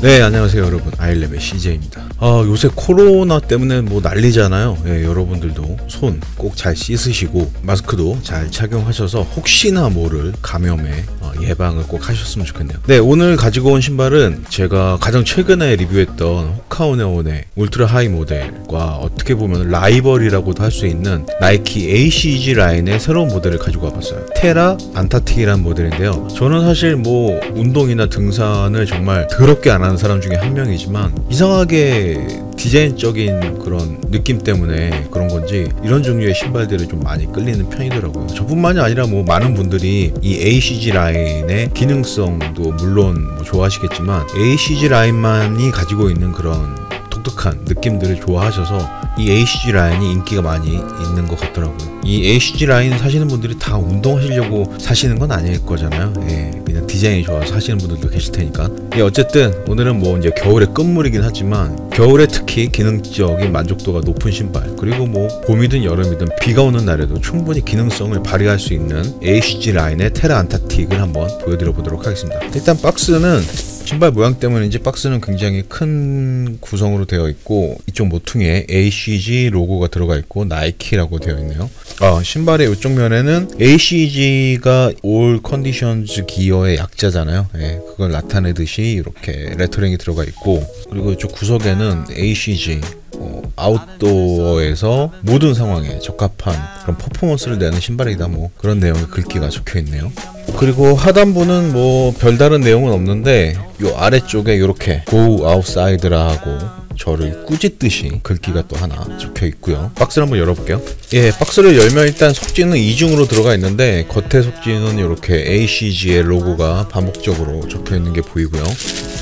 네 안녕하세요 여러분. 아일랩의 CJ입니다. 아 요새 코로나 때문에 뭐 난리잖아요. 예, 여러분들도 손 꼭 잘 씻으시고 마스크도 잘 착용하셔서 혹시나 모를 감염에 어, 예방을 꼭 하셨으면 좋겠네요. 네 오늘 가지고 온 신발은 제가 가장 최근에 리뷰했던 호카오네오네의 울트라 하이 모델과 어떻게 보면 라이벌이라고도 할 수 있는 나이키 ACG 라인의 새로운 모델을 가지고 와봤어요. 테라 안타틱이라는 모델인데요. 저는 사실 뭐 운동이나 등산을 정말 더럽게 안 하는 사람 중에 한 명이지만 이상하게 디자인적인 그런 느낌 때문에 그런 건지 이런 종류의 신발들이 좀 많이 끌리는 편이더라고요. 저뿐만이 아니라 뭐 많은 분들이 이 ACG 라인의 기능성도 물론 뭐 좋아하시겠지만 ACG 라인만이 가지고 있는 그런 독특한 느낌들을 좋아하셔서 이 ACG 라인이 인기가 많이 있는 것 같더라고요. 이 ACG 라인 사시는 분들이 다 운동하시려고 사시는 건 아닐 거잖아요. 예, 그냥 디자인이 좋아서 사시는 분들도 계실 테니까. 예, 어쨌든 오늘은 뭐 이제 겨울의 끝물이긴 하지만 겨울에 특히 기능적인 만족도가 높은 신발 그리고 뭐 봄이든 여름이든 비가 오는 날에도 충분히 기능성을 발휘할 수 있는 ACG 라인의 테라 안타틱을 한번 보여드려 보도록 하겠습니다. 일단 박스는 신발 모양 때문인지 박스는 굉장히 큰 구성으로 되어 있고 이쪽 모퉁이에 ACG 로고가 들어가 있고 나이키라고 되어 있네요. 아, 신발의 이쪽 면에는 ACG가 All Conditions Gear의 약자잖아요. 예, 그걸 나타내듯이 이렇게 레터링이 들어가 있고 그리고 이쪽 구석에는 ACG 어, 아웃도어에서 모든 상황에 적합한 그런 퍼포먼스를 내는 신발이다 뭐 그런 내용의 글귀가 적혀 있네요. 그리고 하단부는 뭐 별다른 내용은 없는데 요 아래쪽에 이렇게 go outside라고 저를 꾸짖듯이 글귀가 또 하나 적혀 있고요. 박스를 한번 열어볼게요. 예, 박스를 열면 일단 속지는 이중으로 들어가 있는데 겉에 속지는 이렇게 ACG의 로고가 반복적으로 적혀 있는 게 보이고요.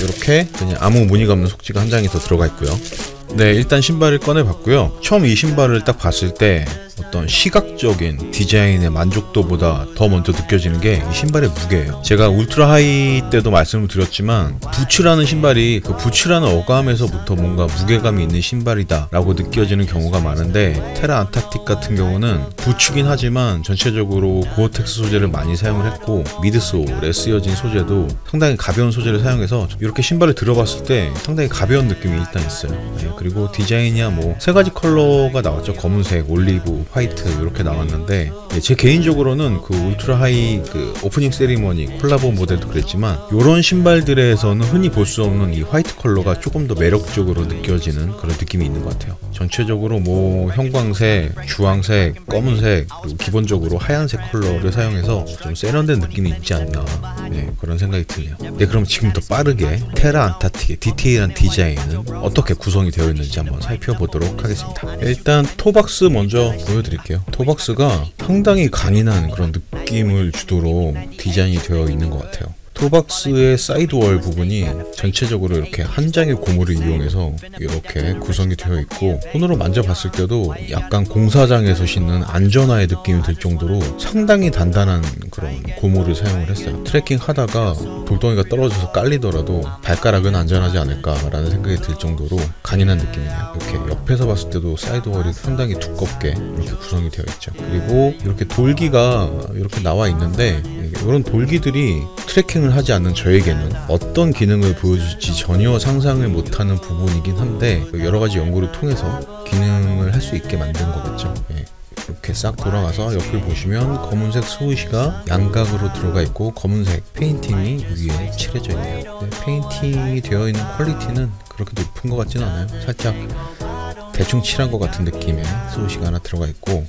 이렇게 그냥 아무 무늬가 없는 속지가 한 장이 더 들어가 있고요. 네, 일단 신발을 꺼내봤고요. 처음 이 신발을 딱 봤을 때 어떤 시각적인 디자인의 만족도보다 더 먼저 느껴지는 게 이 신발의 무게예요. 제가 울트라 하이 때도 말씀을 드렸지만 부츠라는 신발이 그 부츠라는 어감에서부터 뭔가 무게감이 있는 신발이다 라고 느껴지는 경우가 많은데 테라 안타틱 같은 경우는 부츠긴 하지만 전체적으로 고어텍스 소재를 많이 사용을 했고 midsole에 쓰여진 소재도 상당히 가벼운 소재를 사용해서 이렇게 신발을 들어봤을 때 상당히 가벼운 느낌이 일단 있어요. 네, 그리고 디자인이야 뭐 세 가지 컬러가 나왔죠. 검은색, 올리브, 화이트 이렇게 나왔는데 네, 제 개인적으로는 그 울트라 하이 그 오프닝 세리머니 콜라보 모델도 그랬지만 이런 신발들에서는 흔히 볼 수 없는 이 화이트 컬러가 조금 더 매력적으로 느껴지는 그런 느낌이 있는 것 같아요. 전체적으로 뭐 형광색, 주황색, 검은색 그리고 기본적으로 하얀색 컬러를 사용해서 좀 세련된 느낌이 있지 않나 네, 그런 생각이 드네요. 네 그럼 지금부터 빠르게 테라 안타틱의 디테일한 디자인은 어떻게 구성이 되어 있는지 한번 살펴보도록 하겠습니다. 일단 toe box 먼저 보여 드릴게요. toe box가 상당히 강인한 그런 느낌을 주도록 디자인이 되어 있는 것 같아요. toe box의 사이드월 부분이 전체적으로 이렇게 한 장의 고무를 이용해서 이렇게 구성이 되어 있고 손으로 만져봤을 때도 약간 공사장에서 신는 안전화의 느낌이 들 정도로 상당히 단단한 그런 고무를 사용을 했어요. 트레킹 하다가 돌덩이가 떨어져서 깔리더라도 발가락은 안전하지 않을까라는 생각이 들 정도로 강인한 느낌이네요. 이렇게 옆에서 봤을 때도 사이드월이 상당히 두껍게 이렇게 구성이 되어 있죠. 그리고 이렇게 돌기가 이렇게 나와 있는데 이런 돌기들이 트레킹을 하지 않는 저에게는 어떤 기능을 보여줄지 전혀 상상을 못하는 부분이긴 한데 여러 가지 연구를 통해서 기능을 할 수 있게 만든 거겠죠. 예. 이렇게 싹 돌아가서 옆을 보시면 검은색 스우시가 양각으로 들어가 있고 검은색 페인팅이 위에 칠해져 있네요. 네, 페인팅이 되어 있는 퀄리티는 그렇게 높은 것 같지는 않아요. 살짝 대충 칠한 것 같은 느낌의 스우시가 하나 들어가 있고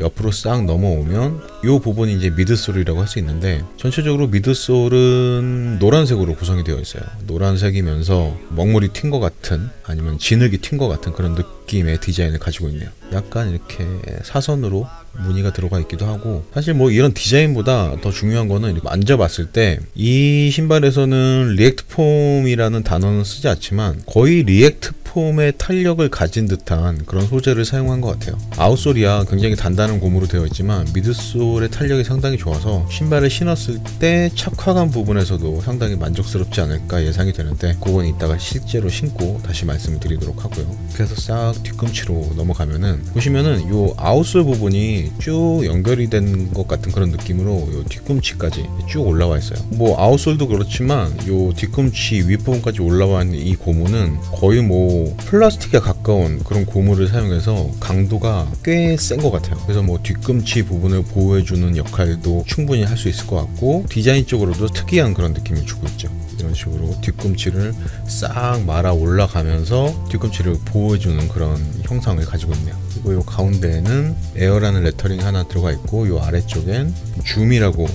옆으로 싹 넘어오면 이 부분이 이제 midsole이라고 할 수 있는데 전체적으로 midsole은 노란색으로 구성이 되어 있어요. 노란색이면서 먹물이 튄 것 같은 아니면 진흙이 튄 것 같은 그런 느낌의 디자인을 가지고 있네요. 약간 이렇게 사선으로 무늬가 들어가 있기도 하고 사실 뭐 이런 디자인보다 더 중요한 거는 만져봤을 때 이 신발에서는 React foam이라는 단어는 쓰지 않지만 거의 React 플랫폼의 탄력을 가진 듯한 그런 소재를 사용한 것 같아요. outsole이야 굉장히 단단한 고무로 되어 있지만 midsole의 탄력이 상당히 좋아서 신발을 신었을 때 착화감 부분에서도 상당히 만족스럽지 않을까 예상이 되는데 그건 이따가 실제로 신고 다시 말씀을 드리도록 하고요. 그래서 싹 뒤꿈치로 넘어가면은 보시면은 요 아웃솔 부분이 쭉 연결이 된 것 같은 그런 느낌으로 요 뒤꿈치까지 쭉 올라와 있어요. 뭐 아웃솔도 그렇지만 요 뒤꿈치 윗부분까지 올라와 있는 이 고무는 거의 뭐 플라스틱에 가까운 그런 고무를 사용해서 강도가 꽤 센 것 같아요. 그래서 뭐 뒤꿈치 부분을 보호해주는 역할도 충분히 할 수 있을 것 같고 디자인 쪽으로도 특이한 그런 느낌을 주고 있죠. 이런 식으로 뒤꿈치를 싹 말아 올라가면서 뒤꿈치를 보호해주는 그런 형상을 가지고 있네요. 그리고 요 가운데에는 Air라는 레터링 하나 들어가 있고 요 아래쪽엔 Zoom이라고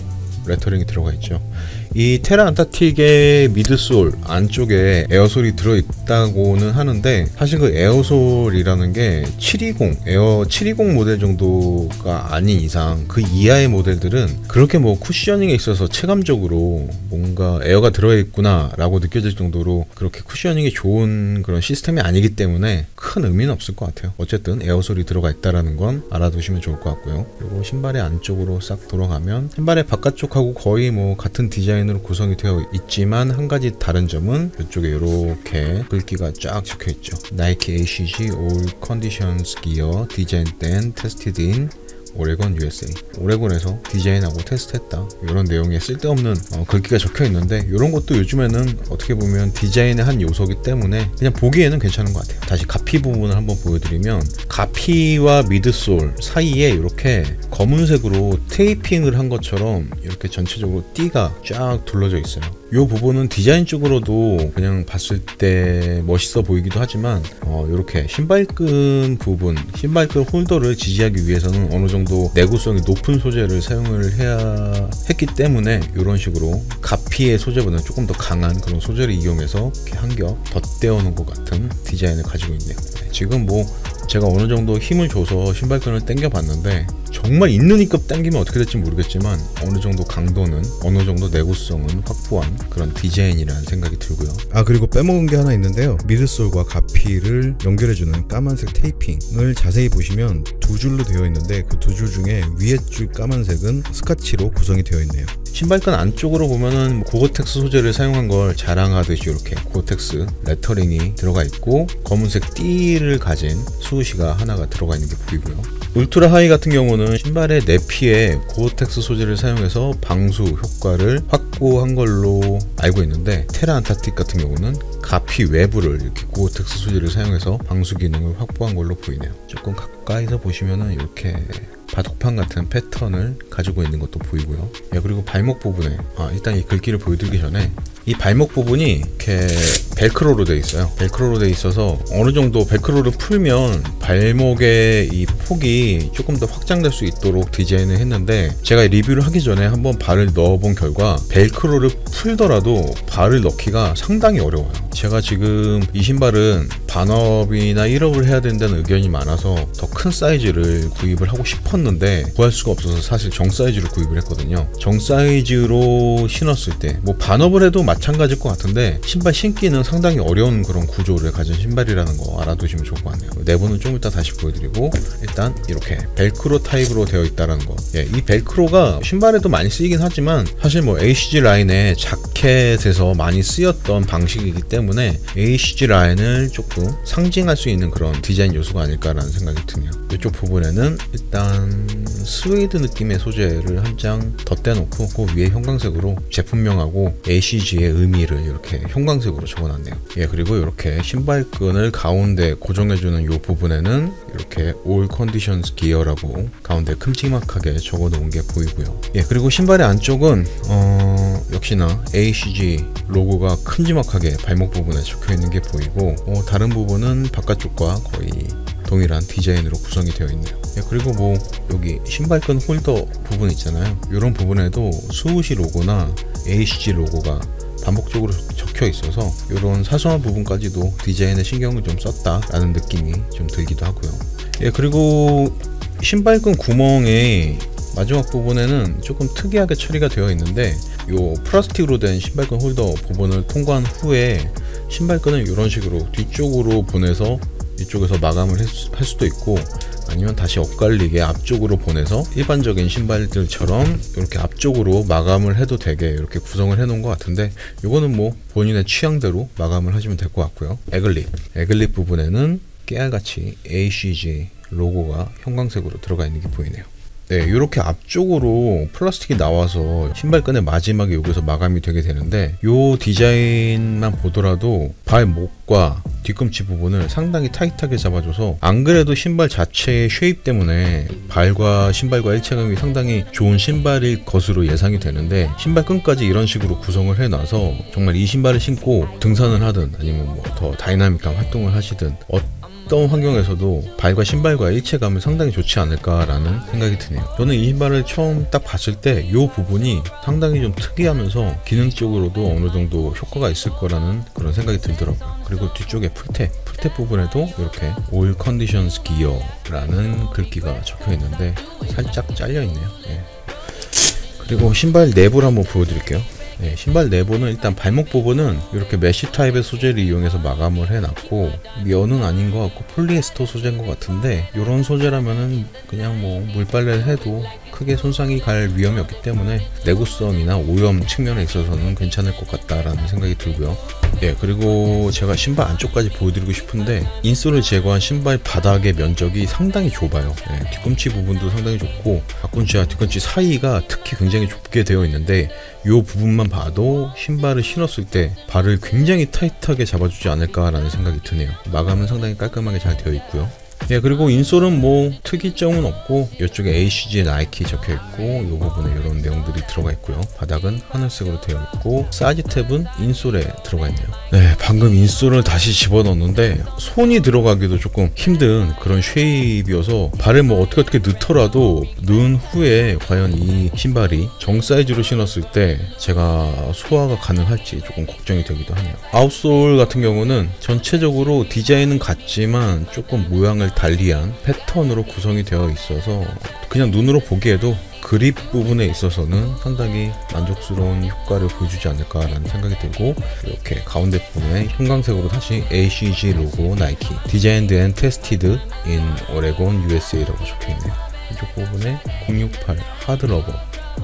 레터링이 들어가 있죠. 이 테라 안타틱의 midsole 안쪽에 air sole이 들어있다고는 하는데 사실 그 air sole이라는 게 720, 에어 720 모델 정도가 아닌 이상 그 이하의 모델들은 그렇게 뭐 cushioning에 있어서 체감적으로 뭔가 에어가 들어있구나 라고 느껴질 정도로 그렇게 cushioning이 좋은 그런 시스템이 아니기 때문에 큰 의미는 없을 것 같아요. 어쨌든 air sole이 들어가 있다라는 건 알아두시면 좋을 것 같고요. 그리고 신발의 안쪽으로 싹 돌아가면 신발의 바깥쪽하고 거의 뭐 같은 디자인 디자인으로 구성이 되어 있지만 한 가지 다른 점은 이쪽에 이렇게 글귀가 쫙 적혀 있죠. 나이키 ACG All Conditions Gear Designed and Tested in 오레곤 USA. 오레곤에서 디자인하고 테스트했다. 이런 내용에 쓸데없는 어, 글귀가 적혀 있는데 이런 것도 요즘에는 어떻게 보면 디자인의 한 요소기 때문에 그냥 보기에는 괜찮은 것 같아요. 다시 가피 부분을 한번 보여드리면 가피와 미드솔 사이에 이렇게 검은색으로 테이핑을 한 것처럼 이렇게 전체적으로 띠가 쫙 둘러져 있어요. 이 부분은 디자인 쪽으로도 그냥 봤을 때 멋있어 보이기도 하지만 어, 이렇게 신발끈 부분, 신발끈 홀더를 지지하기 위해서는 어느 정도 내구성이 높은 소재를 사용을 해야 했기 때문에 이런 식으로 가피의 소재보다는 조금 더 강한 그런 소재를 이용해서 이렇게 한 겹 덧대어 놓은 것 같은 디자인을 가지고 있네요. 네, 지금 뭐 제가 어느 정도 힘을 줘서 신발끈을 당겨 봤는데 정말 있는 힘껏 당기면 어떻게 될지 모르겠지만 어느 정도 강도는 어느 정도 내구성은 확보한 그런 디자인이라는 생각이 들고요. 아 그리고 빼먹은 게 하나 있는데요. midsole과 갑피를 연결해주는 까만색 테이핑을 자세히 보시면 두 줄로 되어 있는데 그 두 줄 중에 위에 줄 까만색은 스카치로 구성이 되어 있네요. 신발끈 안쪽으로 보면은 고어텍스 소재를 사용한 걸 자랑하듯이 이렇게 고어텍스 레터링이 들어가 있고 검은색 띠를 가진 swoosh가 하나가 들어가 있는 게 보이고요. 울트라 하이 같은 경우는 신발의 내피에 고어텍스 소재를 사용해서 방수 효과를 확보한 걸로 알고 있는데 테라 안타틱 같은 경우는 갑피 외부를 이렇게 고어텍스 소재를 사용해서 방수 기능을 확보한 걸로 보이네요. 조금 가까이서 보시면은 이렇게 바둑판 같은 패턴을 가지고 있는 것도 보이고요. 예, 그리고 발목 부분에 아, 일단 이 글귀를 보여드리기 전에 이 발목 부분이 이렇게 벨크로로 되어 있어요. 벨크로로 되어 있어서 어느 정도 벨크로를 풀면 발목의 이 폭이 조금 더 확장될 수 있도록 디자인을 했는데 제가 리뷰를 하기 전에 한번 발을 넣어본 결과 벨크로를 풀더라도 발을 넣기가 상당히 어려워요. 제가 지금 이 신발은 반 up이나 1 up을 해야 된다는 의견이 많아서 더 큰 사이즈를 구입을 하고 싶었는데 구할 수가 없어서 사실 정 사이즈로 구입을 했거든요. 정 사이즈로 신었을 때 뭐 반 up을 해도 마찬가지일 것 같은데 신발 신기는 상당히 어려운 그런 구조를 가진 신발이라는 거 알아두시면 좋을 것 같네요. 내부는 좀 이따 다시 보여드리고 일단 이렇게 벨크로 타입으로 되어 있다는 거. 예, 이 벨크로가 신발에도 많이 쓰이긴 하지만 사실 뭐 ACG 라인의 자켓에서 많이 쓰였던 방식이기 때문에 ACG 라인을 조금 상징할 수 있는 그런 디자인 요소가 아닐까라는 생각이 드네요. 이쪽 부분에는 일단 스웨이드 느낌의 소재를 한 장 덧대놓고 그 위에 형광색으로 제품명하고 ACG의 의미를 이렇게 형광색으로 적어놨 네요. 예, 그리고 이렇게 신발끈을 가운데 고정해주는 이 부분에는 이렇게 All Conditions Gear라고 가운데 큼지막하게 적어놓은 게 보이고요. 예, 그리고 신발의 안쪽은 어, 역시나 ACG 로고가 큼지막하게 발목 부분에 적혀 있는 게 보이고 어, 다른 부분은 바깥쪽과 거의 동일한 디자인으로 구성이 되어 있네요. 예, 그리고 뭐 여기 신발끈 홀더 부분 있잖아요. 이런 부분에도 swoosh 로고나 ACG 로고가 반복적으로 적혀 있어서 이런 사소한 부분까지도 디자인에 신경을 좀 썼다라는 느낌이 좀 들기도 하고요. 예, 그리고 신발끈 구멍에 마지막 부분에는 조금 특이하게 처리가 되어 있는데 이 플라스틱으로 된 신발끈 홀더 부분을 통과한 후에 신발끈은 이런 식으로 뒤쪽으로 보내서 이쪽에서 마감을 할 수도 있고 아니면 다시 엇갈리게 앞쪽으로 보내서 일반적인 신발들처럼 이렇게 앞쪽으로 마감을 해도 되게 이렇게 구성을 해 놓은 것 같은데 이거는 뭐 본인의 취향대로 마감을 하시면 될 것 같고요. aglet aglet 부분에는 깨알같이 ACG 로고가 형광색으로 들어가 있는 게 보이네요 네, 이렇게 앞쪽으로 플라스틱이 나와서 신발끈의 마지막에 여기서 마감이 되게 되는데 이 디자인만 보더라도 발목과 뒤꿈치 부분을 상당히 타이트하게 잡아줘서 안 그래도 신발 자체의 shape 때문에 발과 신발과 일체감이 상당히 좋은 신발일 것으로 예상이 되는데 신발끈까지 이런 식으로 구성을 해놔서 정말 이 신발을 신고 등산을 하든 아니면 뭐 더 다이나믹한 활동을 하시든 어떤 환경에서도 발과 신발과 일체감은 상당히 좋지 않을까라는 생각이 드네요. 저는 이 신발을 처음 딱 봤을 때 이 부분이 상당히 좀 특이하면서 기능적으로도 어느 정도 효과가 있을 거라는 그런 생각이 들더라고요. 그리고 뒤쪽에 pull tab, pull tab 부분에도 이렇게 All Conditions Gear라는 글귀가 적혀 있는데 살짝 잘려 있네요. 예. 그리고 신발 내부를 한번 보여드릴게요. 네, 신발 내부는 일단 발목 부분은 이렇게 mesh 타입의 소재를 이용해서 마감을 해놨고 면은 아닌 것 같고 폴리에스터 소재인 것 같은데 이런 소재라면은 그냥 뭐 물빨래를 해도 크게 손상이 갈 위험이 없기 때문에 내구성이나 오염 측면에 있어서는 괜찮을 것 같다라는 생각이 들고요. 예, 그리고 제가 신발 안쪽까지 보여드리고 싶은데 인솔을 제거한 신발 바닥의 면적이 상당히 좁아요. 예, 뒤꿈치 부분도 상당히 좁고 앞꿈치와 뒤꿈치 사이가 특히 굉장히 좁게 되어 있는데 이 부분만 봐도 신발을 신었을 때 발을 굉장히 타이트하게 잡아주지 않을까라는 생각이 드네요. 마감은 상당히 깔끔하게 잘 되어 있고요. 예, 그리고 insole은 뭐 특이점은 없고 이쪽에 ACG 나이키 적혀 있고 이 부분에 이런 내용들이 들어가 있고요. 바닥은 하늘색으로 되어 있고 사이즈 tab은 insole에 들어가 있네요. 네, 방금 insole을 다시 집어넣는데 손이 들어가기도 조금 힘든 그런 shape이어서 발을 뭐 어떻게 어떻게 넣더라도 넣은 후에 과연 이 신발이 정 사이즈로 신었을 때 제가 소화가 가능할지 조금 걱정이 되기도 하네요. outsole 같은 경우는 전체적으로 디자인은 같지만 조금 모양을 달리한 패턴으로 구성이 되어 있어서 그냥 눈으로 보기에도 그립 부분에 있어서는 상당히 만족스러운 효과를 보여주지 않을까라는 생각이 들고 이렇게 가운데 부분에 형광색으로 다시 ACG 로고 나이키 Tested in Oregon USA라고 적혀있네요 이쪽 부분에 068 hard rubber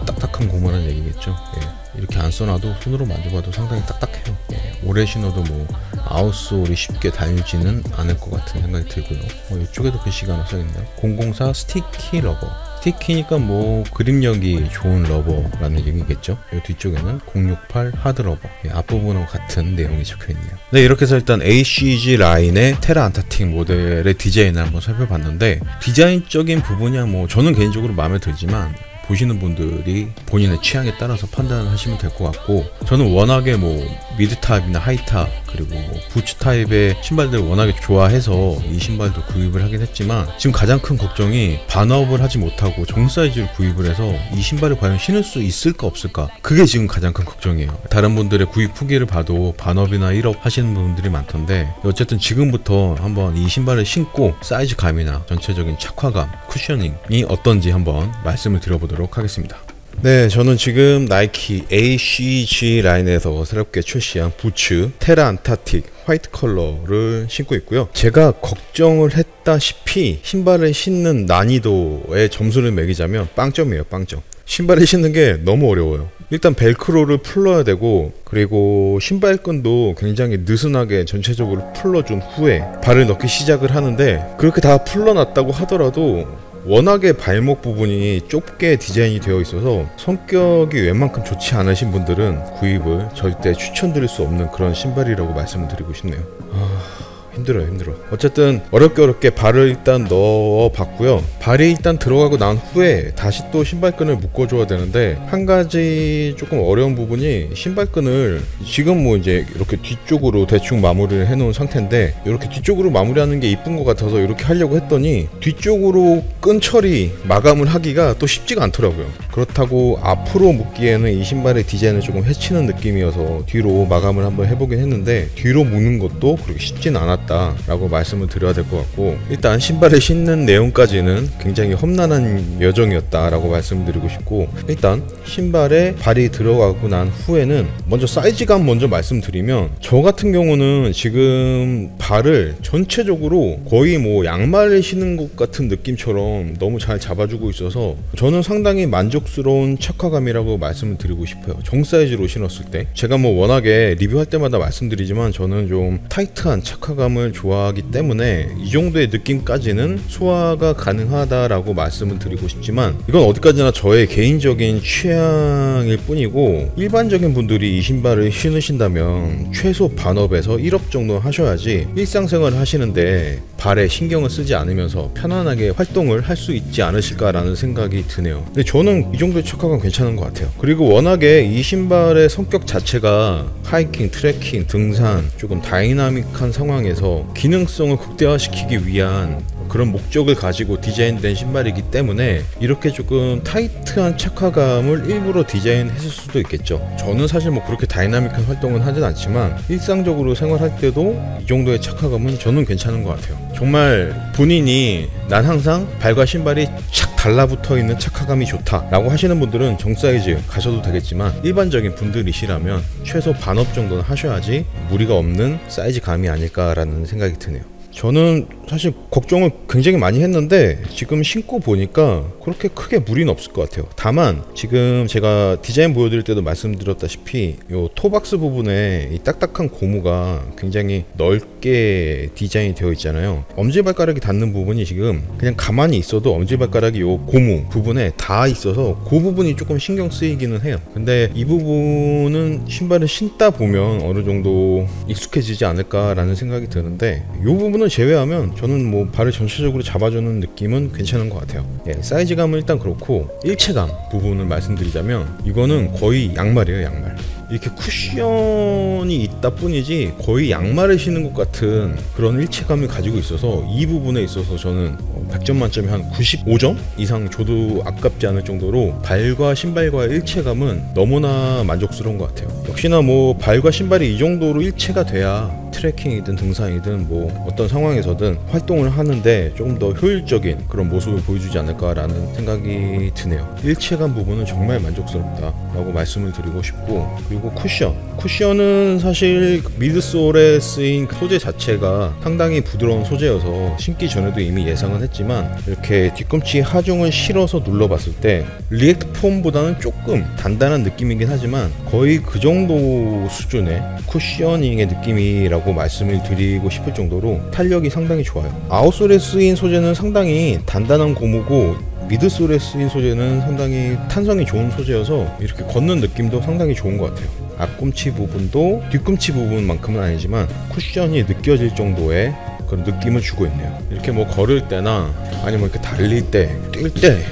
딱딱한 고무라는 얘기겠죠 예. 이렇게 안 써놔도 손으로 만져봐도 상당히 딱딱해요 예. 오래 신어도 뭐 outsole이 쉽게 닳지는 않을 것 같은 생각이 들고요. 어, 이쪽에도 글씨가 하나 써있네요. 004 sticky rubber. sticky니까 뭐 그립력이 좋은 rubber라는 얘기겠죠. 이 뒤쪽에는 068 hard rubber. 예, 앞부분하고 같은 내용이 적혀 있네요. 네, 이렇게 해서 일단 ACG 라인의 Terra Antarktik 모델의 디자인을 한번 살펴봤는데 디자인적인 부분이야 뭐 저는 개인적으로 마음에 들지만 보시는 분들이 본인의 취향에 따라서 판단을 하시면 될 것 같고 저는 워낙에 뭐 mid 타입이나 high 타입 그리고 뭐 부츠 타입의 신발들을 워낙에 좋아해서 이 신발도 구입을 하긴 했지만 지금 가장 큰 걱정이 반up을 하지 못하고 정 사이즈를 구입을 해서 이 신발을 과연 신을 수 있을까 없을까? 그게 지금 가장 큰 걱정이에요. 다른 분들의 구입 후기를 봐도 반up이나 1up 하시는 분들이 많던데 어쨌든 지금부터 한번 이 신발을 신고 사이즈 감이나 전체적인 착화감 cushioning이 어떤지 한번 말씀을 드려보도록 하겠습니다 네, 저는 지금 나이키 ACG 라인에서 새롭게 출시한 부츠 Terra Antarktik 화이트 컬러를 신고 있고요. 제가 걱정을 했다시피 신발을 신는 난이도에 점수를 매기자면 빵점이에요, 빵점. 신발을 신는 게 너무 어려워요. 일단 벨크로를 풀러야 되고 그리고 신발끈도 굉장히 느슨하게 전체적으로 풀러준 후에 발을 넣기 시작을 하는데 그렇게 다 풀러놨다고 하더라도 워낙에 발목 부분이 좁게 디자인이 되어 있어서 성격이 웬만큼 좋지 않으신 분들은 구입을 절대 추천드릴 수 없는 그런 신발이라고 말씀을 드리고 싶네요. 아... 힘들어요 힘들어 어쨌든 어렵게 어렵게 발을 일단 넣어 봤고요. 발이 일단 들어가고 난 후에 다시 또 신발끈을 묶어줘야 되는데 한 가지 조금 어려운 부분이 신발끈을 지금 뭐 이제 이렇게 뒤쪽으로 대충 마무리를 해놓은 상태인데 이렇게 뒤쪽으로 마무리하는 게 이쁜 것 같아서 이렇게 하려고 했더니 뒤쪽으로 끈 처리 마감을 하기가 또 쉽지가 않더라고요. 그렇다고 앞으로 묶기에는 이 신발의 디자인을 조금 해치는 느낌이어서 뒤로 마감을 한번 해보긴 했는데 뒤로 묶는 것도 그렇게 쉽진 않았 같다라고 말씀을 드려야 될 것 같고 일단 신발을 신는 내용까지는 굉장히 험난한 여정이었다라고 말씀드리고 싶고 일단 신발에 발이 들어가고 난 후에는 먼저 사이즈감 먼저 말씀드리면 저 같은 경우는 지금 발을 전체적으로 거의 뭐 양말을 신는 것 같은 느낌처럼 너무 잘 잡아주고 있어서 저는 상당히 만족스러운 착화감이라고 말씀을 드리고 싶어요. 정 사이즈로 신었을 때 제가 뭐 워낙에 리뷰할 때마다 말씀드리지만 저는 좀 타이트한 착화감 을 좋아하기 때문에 이 정도의 느낌까지는 소화가 가능하다라고 말씀을 드리고 싶지만 이건 어디까지나 저의 개인적인 취향일 뿐이고 일반적인 분들이 이 신발을 신으신다면 최소 반up에서 1up 정도 하셔야지 일상생활을 하시는데 발에 신경을 쓰지 않으면서 편안하게 활동을 할 수 있지 않으실까라는 생각이 드네요. 근데 저는 이 정도의 착화감 괜찮은 것 같아요. 그리고 워낙에 이 신발의 성격 자체가 하이킹, 트레킹, 등산 조금 다이나믹한 상황에서 기능성을 극대화시키기 위한 그런 목적을 가지고 디자인된 신발이기 때문에 이렇게 조금 타이트한 착화감을 일부러 디자인했을 수도 있겠죠. 저는 사실 뭐 그렇게 다이나믹한 활동은 하진 않지만 일상적으로 생활할 때도 이 정도의 착화감은 저는 괜찮은 것 같아요. 정말 본인이 난 항상 발과 신발이 착 달라붙어 있는 착화감이 좋다 라고 하시는 분들은 정 사이즈 가셔도 되겠지만 일반적인 분들이시라면 최소 반up 정도는 하셔야지 무리가 없는 사이즈감이 아닐까라는 생각이 드네요. 저는 사실 걱정을 굉장히 많이 했는데 지금 신고 보니까 그렇게 크게 무리는 없을 것 같아요. 다만 지금 제가 디자인 보여드릴 때도 말씀드렸다시피 이 toe box 부분에 이 딱딱한 고무가 굉장히 넓게 디자인이 되어 있잖아요. 엄지발가락이 닿는 부분이 지금 그냥 가만히 있어도 엄지발가락이 이 고무 부분에 닿아 있어서 그 부분이 조금 신경 쓰이기는 해요. 근데 이 부분은 신발을 신다 보면 어느 정도 익숙해지지 않을까라는 생각이 드는데 이 부분은 제외하면 저는 뭐 발을 전체적으로 잡아주는 느낌은 괜찮은 것 같아요. 예, 사이즈감은 일단 그렇고 일체감 부분을 말씀드리자면 이거는 거의 양말이에요, 양말. 이렇게 쿠션이 있다 뿐이지 거의 양말을 신는 것 같은 그런 일체감을 가지고 있어서 이 부분에 있어서 저는 100점 만점에 한 95점 이상 줘도 아깝지 않을 정도로 발과 신발과의 일체감은 너무나 만족스러운 것 같아요. 역시나 뭐 발과 신발이 이 정도로 일체가 돼야 트레킹이든 등산이든 뭐 어떤 상황에서든 활동을 하는데 조금 더 효율적인 그런 모습을 보여주지 않을까라는 생각이 드네요. 일체감 부분은 정말 만족스럽다라고 말씀을 드리고 싶고 그리고 쿠션. 쿠션은 사실 미드솔에 쓰인 소재 자체가 상당히 부드러운 소재여서 신기 전에도 이미 예상은 했지만 이렇게 뒤꿈치 하중을 실어서 눌러봤을 때 React foam보다는 조금 단단한 느낌이긴 하지만 거의 그 정도 수준의 cushioning의 느낌이라고 말씀을 드리고 싶을 정도로 탄력이 상당히 좋아요. outsole에 쓰인 소재는 상당히 단단한 고무고 midsole에 쓰인 소재는 상당히 탄성이 좋은 소재여서 이렇게 걷는 느낌도 상당히 좋은 것 같아요. 앞꿈치 부분도 뒤꿈치 부분만큼은 아니지만 쿠션이 느껴질 정도의 그런 느낌을 주고 있네요. 이렇게 뭐 걸을 때나 아니면 이렇게 달릴 때, 뛸 때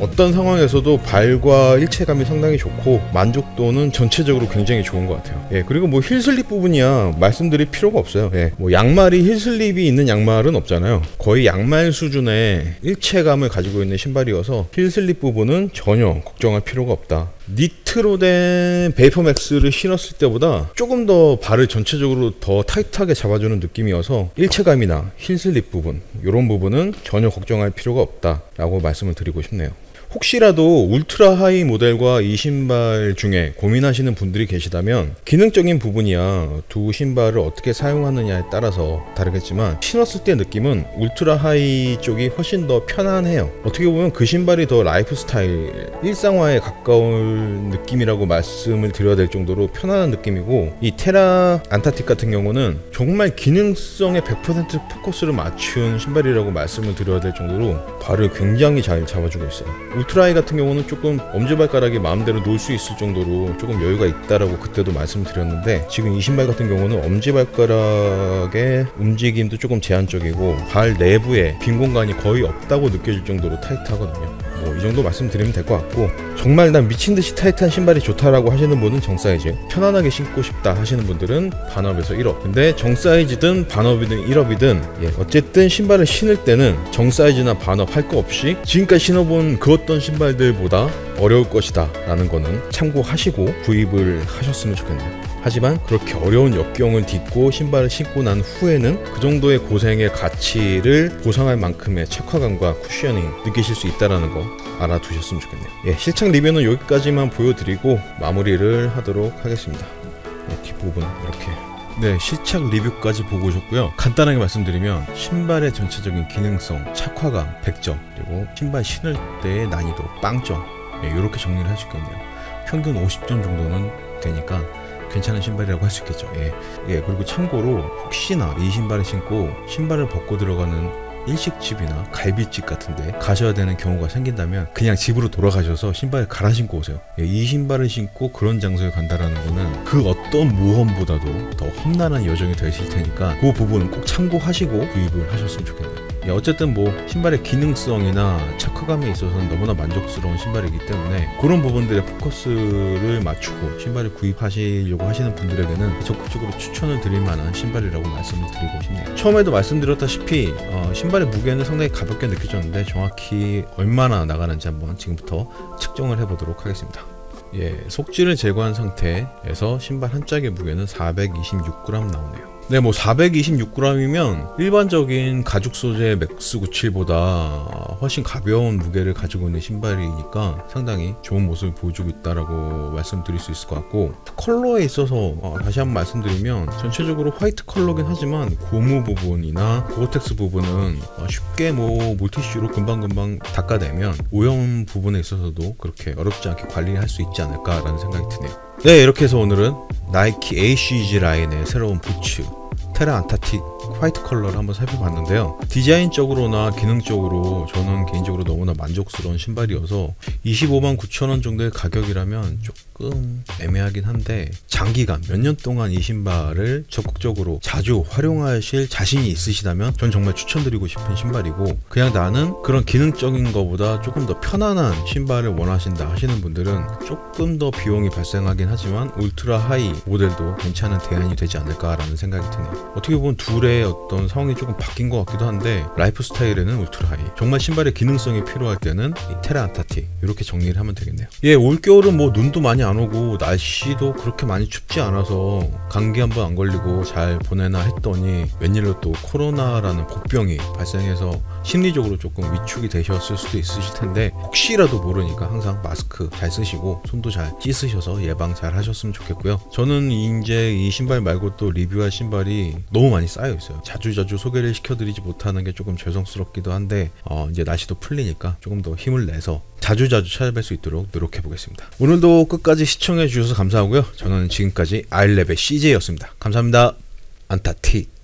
어떤 상황에서도 발과 일체감이 상당히 좋고 만족도는 전체적으로 굉장히 좋은 것 같아요. 예, 그리고 뭐 heel slip 부분이야 말씀드릴 필요가 없어요. 예, 뭐 양말이 heel slip이 있는 양말은 없잖아요. 거의 양말 수준의 일체감을 가지고 있는 신발이어서 heel slip 부분은 전혀 걱정할 필요가 없다. 니트로 된 VaporMax를 신었을 때보다 조금 더 발을 전체적으로 더 타이트하게 잡아주는 느낌이어서 일체감이나 heel slip 부분 이런 부분은 전혀 걱정할 필요가 없다라고 말씀을 드리고 싶네요. 혹시라도 울트라 하이 모델과 이 신발 중에 고민하시는 분들이 계시다면 기능적인 부분이야 두 신발을 어떻게 사용하느냐에 따라서 다르겠지만 신었을 때 느낌은 울트라 하이 쪽이 훨씬 더 편안해요. 어떻게 보면 그 신발이 더 라이프 스타일, 일상화에 가까운 느낌이라고 말씀을 드려야 될 정도로 편안한 느낌이고 이 Terra Antarktik 같은 경우는 정말 기능성에 100% 포커스를 맞춘 신발이라고 말씀을 드려야 될 정도로 발을 굉장히 잘 잡아주고 있어요. 울트라 하이 같은 경우는 조금 엄지발가락이 마음대로 놀 수 있을 정도로 조금 여유가 있다라고 그때도 말씀드렸는데 지금 이 신발 같은 경우는 엄지발가락의 움직임도 조금 제한적이고 발 내부에 빈 공간이 거의 없다고 느껴질 정도로 타이트하거든요. 뭐 이 정도 말씀드리면 될 것 같고 정말 난 미친 듯이 타이트한 신발이 좋다라고 하시는 분은 정 사이즈 편안하게 신고 싶다 하시는 분들은 반up에서 1up. 근데 정 사이즈든 반up이든 1up이든 예, 어쨌든 신발을 신을 때는 정 사이즈나 반up 할 거 없이 지금까지 신어본 그 어떤 신발들보다 어려울 것이다 라는 거는 참고하시고 구입을 하셨으면 좋겠네요 하지만 그렇게 어려운 역경을 딛고 신발을 신고 난 후에는 그 정도의 고생의 가치를 보상할 만큼의 착화감과 cushioning 느끼실 수 있다라는 거 알아두셨으면 좋겠네요. 예, 실착 리뷰는 여기까지만 보여드리고 마무리를 하도록 하겠습니다. 예, 뒷부분 이렇게 네, 시착 리뷰까지 보고 오셨고요. 간단하게 말씀드리면 신발의 전체적인 기능성, 착화감 100점, 그리고 신발 신을 때의 난이도 빵점 네, 이렇게 정리를 할 수 있겠네요. 평균 50점 정도는 되니까 괜찮은 신발이라고 할 수 있겠죠. 예. 예, 그리고 참고로 혹시나 이 신발을 신고 신발을 벗고 들어가는 일식집이나 갈비집 같은데 가셔야 되는 경우가 생긴다면 그냥 집으로 돌아가셔서 신발을 갈아 신고 오세요. 예, 이 신발을 신고 그런 장소에 간다라는 거는 그 어떤 모험보다도 더 험난한 여정이 되실 테니까 그 부분은 꼭 참고하시고 구입을 하셨으면 좋겠네요. 예, 어쨌든 뭐 신발의 기능성이나 착화감에 있어서는 너무나 만족스러운 신발이기 때문에 그런 부분들에 포커스를 맞추고 신발을 구입하시려고 하시는 분들에게는 적극적으로 추천을 드릴 만한 신발이라고 말씀을 드리고 싶네요. 처음에도 말씀드렸다시피 어, 신발의 무게는 상당히 가볍게 느껴졌는데 정확히 얼마나 나가는지 한번 지금부터 측정을 해보도록 하겠습니다. 예, 속지를 제거한 상태에서 신발 한 짝의 무게는 426g 나오네요. 네, 뭐 426g이면 일반적인 가죽 소재 맥스 97보다 훨씬 가벼운 무게를 가지고 있는 신발이니까 상당히 좋은 모습을 보여주고 있다라고 말씀드릴 수 있을 것 같고 컬러에 있어서 어, 다시 한번 말씀드리면 전체적으로 화이트 컬러긴 하지만 고무 부분이나 고어텍스 부분은 어, 쉽게 뭐 물티슈로 금방금방 닦아내면 오염 부분에 있어서도 그렇게 어렵지 않게 관리할 수 있지 않을까라는 생각이 드네요. 네, 이렇게 해서 오늘은 나이키 ACG 라인의 새로운 부츠 테라 안타틱 화이트 컬러를 한번 살펴봤는데요. 디자인적으로나 기능적으로 저는 개인적으로 너무나 만족스러운 신발이어서 25만 9천 원 정도의 가격이라면 조금 애매하긴 한데 장기간 몇 년 동안 이 신발을 적극적으로 자주 활용하실 자신이 있으시다면 전 정말 추천드리고 싶은 신발이고 그냥 나는 그런 기능적인 것보다 조금 더 편안한 신발을 원하신다 하시는 분들은 조금 더 비용이 발생하긴 하지만 울트라 하이 모델도 괜찮은 대안이 되지 않을까라는 생각이 드네요. 어떻게 보면 둘의 어떤 상황이 조금 바뀐 것 같기도 한데 라이프 스타일에는 울트라 하이 정말 신발의 기능성이 필요할 때는 이 테라 안타틱 이렇게 정리를 하면 되겠네요. 예, 올겨울은 뭐 눈도 많이 안 오고 날씨도 그렇게 많이 춥지 않아서 감기 한 번 안 걸리고 잘 보내나 했더니 웬일로 또 코로나라는 복병이 발생해서 심리적으로 조금 위축이 되셨을 수도 있으실 텐데 혹시라도 모르니까 항상 마스크 잘 쓰시고 손도 잘 씻으셔서 예방 잘 하셨으면 좋겠고요. 저는 이제 이 신발 말고 또 리뷰할 신발이 너무 많이 쌓여 있어요. 자주자주 소개를 시켜드리지 못하는 게 조금 죄송스럽기도 한데 어 이제 날씨도 풀리니까 조금 더 힘을 내서 자주자주 찾아뵐 수 있도록 노력해 보겠습니다. 오늘도 끝까지 시청해 주셔서 감사하고요. 저는 지금까지 아일랩의 CJ였습니다. 감사합니다. 안타틱